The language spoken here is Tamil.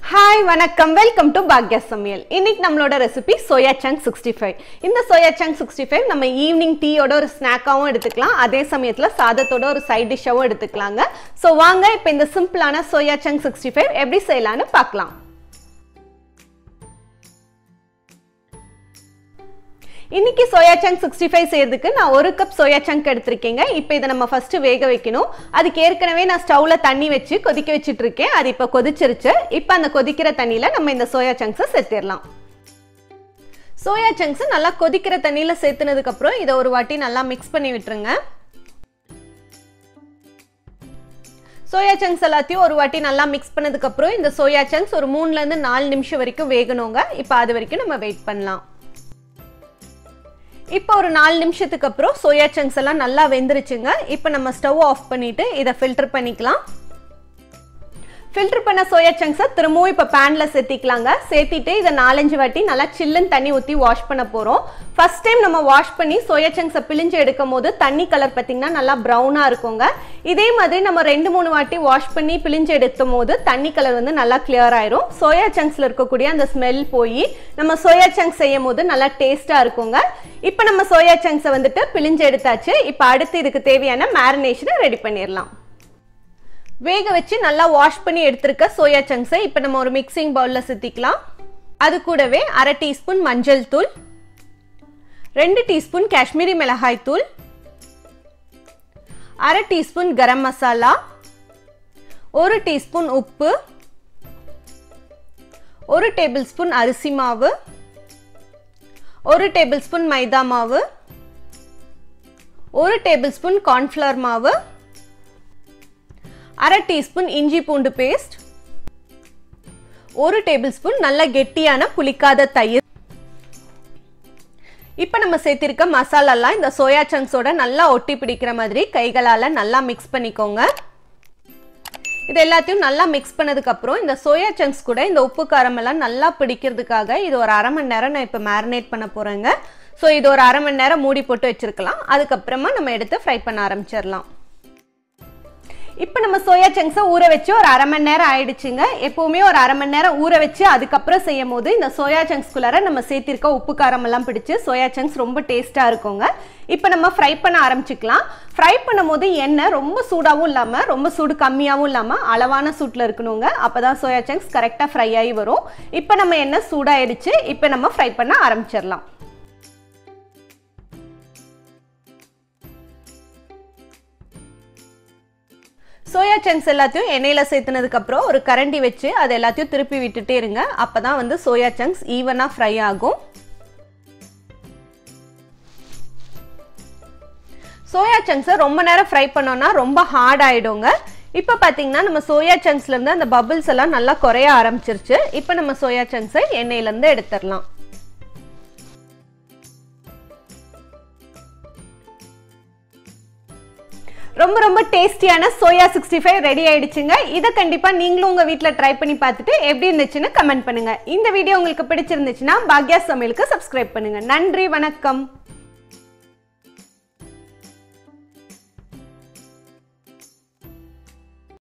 ஹாய் வணக்கம். வெல்கம் டு பாக்யா சமையல். இன்னைக்கு நம்மளோட recipe soya chunk sixty five இந்த சோயா சங்க் சிக்ஸ்டி ஃபைவ் நம்ம ஈவினிங் டீயோட ஒரு ஸ்நாக்காகவும் எடுத்துக்கலாம். அதே சமயத்தில் சாதத்தோட ஒரு சைட் டிஷ்ஷாகவும் எடுத்துக்கலாங்க. ஸோ வாங்க இப்போ இந்த சிம்பிளான சோயா சங்க் சிக்ஸ்டி ஃபைவ் எப்படி செய்யலான்னு பார்க்கலாம். இன்னைக்கு சோயா சங்க் சிக்ஸ்டி ஃபைவ் செய்யறதுக்கு நான் ஒரு கப் சோயா சங்க் எடுத்திருக்கேங்க. இப்போ இதை நம்ம ஃபர்ஸ்ட் வேக வைக்கணும். அதுக்கு ஏற்கனவே நான் ஸ்டவ்ல தண்ணி வச்சு கொதிக்க வச்சுட்டு இருக்கேன் அது இப்போ கொதிச்சிருச்சு. இப்போ அந்த கொதிக்கிற தண்ணியில நம்ம இந்த சோயா சங்க்ஸை சேர்த்திடலாம். சோயா சங்க்ஸ் நல்லா கொதிக்கிற தண்ணியில சேர்த்துனதுக்கு அப்புறம் இதை ஒரு வாட்டி நல்லா மிக்ஸ் பண்ணி விட்டுருங்க. சோயா சங்க்ஸ் எல்லாத்தையும் ஒரு வாட்டி நல்லா மிக்ஸ் பண்ணதுக்கப்புறம் இந்த சோயா சங்க்ஸ் ஒரு மூணுலேருந்து நாலு நிமிஷம் வரைக்கும் வேகணுங்க. இப்போ அது வரைக்கும் நம்ம வெயிட் பண்ணலாம். இப்போ ஒரு நாலு நிமிஷத்துக்கு அப்புறம் சோயா சங்க்ஸ் எல்லாம் நல்லா வெந்துருச்சுங்க. இப்போ நம்ம ஸ்டவ் ஆஃப் பண்ணிட்டு இதை ஃபில்டர் பண்ணிக்கலாம். ஃபில்டர் பண்ண சோயா சங்க்ஸை திரும்பவும் இப்போ பேனில் சேர்த்திக்கலாங்க. சேர்த்திட்டு இதை நாலஞ்சு வாட்டி நல்லா சில்லுன்னு தண்ணி ஊற்றி வாஷ் பண்ண போகிறோம் ஃபர்ஸ்ட் டைம் நம்ம வாஷ் பண்ணி சோயா சங்க்ஸை பிழிஞ்சு எடுக்கும் போது தண்ணி கலர் பார்த்திங்கன்னா நல்லா ப்ரௌனாக இருக்குங்க. இதே மாதிரி நம்ம ரெண்டு மூணு வாட்டி வாஷ் பண்ணி பிழிஞ்சு எடுக்கும் போது தண்ணி கலர் வந்து நல்லா கிளியர் ஆயிரும். சோயா சங்க்ஸில் இருக்கக்கூடிய அந்த ஸ்மெல் போய் நம்ம சோயா சங்க்ஸ் செய்யும் போது நல்லா டேஸ்ட்டாக இருக்குங்க. இப்போ நம்ம சோயா சங்க்ஸை வந்துட்டு பிழிஞ்சு எடுத்தாச்சு. இப்போ அடுத்து இதுக்கு தேவையான மேரினேஷனை ரெடி பண்ணிடலாம் வேக வச்சு நல்லா வாஷ் பண்ணி எடுத்திருக்க சோயா சங்க்ஸை இப்போ நம்ம ஒரு மிக்சிங் பவுலில் சுற்றிக்கலாம் அது கூடவே அரை டீஸ்பூன் மஞ்சள் தூள் ரெண்டு டீஸ்பூன் காஷ்மீரி மிளகாய் தூள் அரை டீஸ்பூன் கரம் மசாலா ஒரு டீஸ்பூன் உப்பு ஒரு டேபிள் ஸ்பூன் அரிசி மாவு ஒரு டேபிள் ஸ்பூன் மைதா மாவு ஒரு டேபிள் ஸ்பூன் கார்ன்ஃப்ளவர் மாவு அரை டீஸ்பூன் இஞ்சி பூண்டு பேஸ்ட் ஒரு டேபிள் ஸ்பூன் நல்ல கெட்டியான புளிக்காத தயிர். இப்போ நம்ம சேர்த்திருக்க மசாலாலாம் இந்த சோயா சங்க்ஸோட நல்லா ஒட்டி பிடிக்கிற மாதிரி கைகளால் நல்லா மிக்ஸ் பண்ணிக்கோங்க. இது எல்லாத்தையும் நல்லா மிக்ஸ் பண்ணதுக்கப்புறம் இந்த சோயா சங்க்ஸ் கூட இந்த உப்பு காரமெல்லாம் நல்லா பிடிக்கிறதுக்காக இது ஒரு அரை மணி நேரம் நான் இப்போ மேரினேட் பண்ண போகிறேங்க ஸோ இது ஒரு அரை மணி நேரம் மூடி போட்டு வச்சுருக்கலாம். அதுக்கப்புறமா நம்ம எடுத்து ஃப்ரை பண்ண ஆரம்பிச்சிடலாம். இப்போ நம்ம சோயா சங்க்ஸை ஊற வச்சு ஒரு அரை மணி நேரம் ஆயிடுச்சுங்க. எப்போவுமே ஒரு அரை மணி நேரம் ஊற வச்சு அதுக்கப்புறம் செய்யும் போது இந்த சோயா சங்க்ஸ்குள்ளார நம்ம சேர்த்திருக்க உப்பு காரமெல்லாம் பிடிச்சி பிடிச்சு சோயா சங்க்ஸ் ரொம்ப டேஸ்ட்டாக இருக்குங்க. இப்போ நம்ம ஃப்ரை பண்ண ஆரம்பிச்சுக்கலாம். ஃப்ரை பண்ணும் போது எண்ணெய் ரொம்ப சூடாகவும் இல்லாமல் ரொம்ப சூடு கம்மியாகவும் இல்லாமல் அளவான சூட்டில் இருக்கணுங்க. அப்போ தான் சோயா சங்க்ஸ் கரெக்டாக ஃப்ரை ஆகி வரும். இப்போ நம்ம எண்ணெய் சூடாயிடுச்சு. இப்போ நம்ம ஃப்ரை பண்ண ஆரம்பிச்சிடலாம். சோயா சங்க்ஸ் எல்லாத்தையும் எண்ணெயில் சேர்த்துனதுக்கப்புறம் ஒரு கரண்டி வச்சு அது எல்லாத்தையும் திருப்பி விட்டுட்டே இருங்க. அப்போ தான் வந்து சோயா சங்க்ஸ் ஈவனாக ஃப்ரை ஆகும். சோயா சங்க்ஸை ரொம்ப நேரம் ஃப்ரை பண்ணோன்னா ரொம்ப ஹார்ட் ஆகிடுங்க இப்போ பார்த்தீங்கன்னா நம்ம சோயா சங்க்ஸ்லேருந்து அந்த பபுள்ஸ் எல்லாம் நல்லா குறைய ஆரம்பிச்சிருச்சு. இப்போ நம்ம சோயா சங்க்ஸை எண்ணெயிலேருந்து எடுத்துடலாம். ரொம்ப ரொம்ப டேஸ்டியான சோயா சிக்ஸ்டி ஃபைவ் ரெடி ஆயிடுச்சுங்க. இதை கண்டிப்பாக நீங்களும் உங்கள் வீட்டில் ட்ரை பண்ணி பார்த்துட்டு எப்படி இருந்துச்சுன்னு கமெண்ட் பண்ணுங்க. இந்த வீடியோ உங்களுக்கு பிடிச்சிருந்துச்சுன்னா பாக்யா சமையலுக்கு சப்ஸ்கிரைப் பண்ணுங்க. நன்றி வணக்கம்.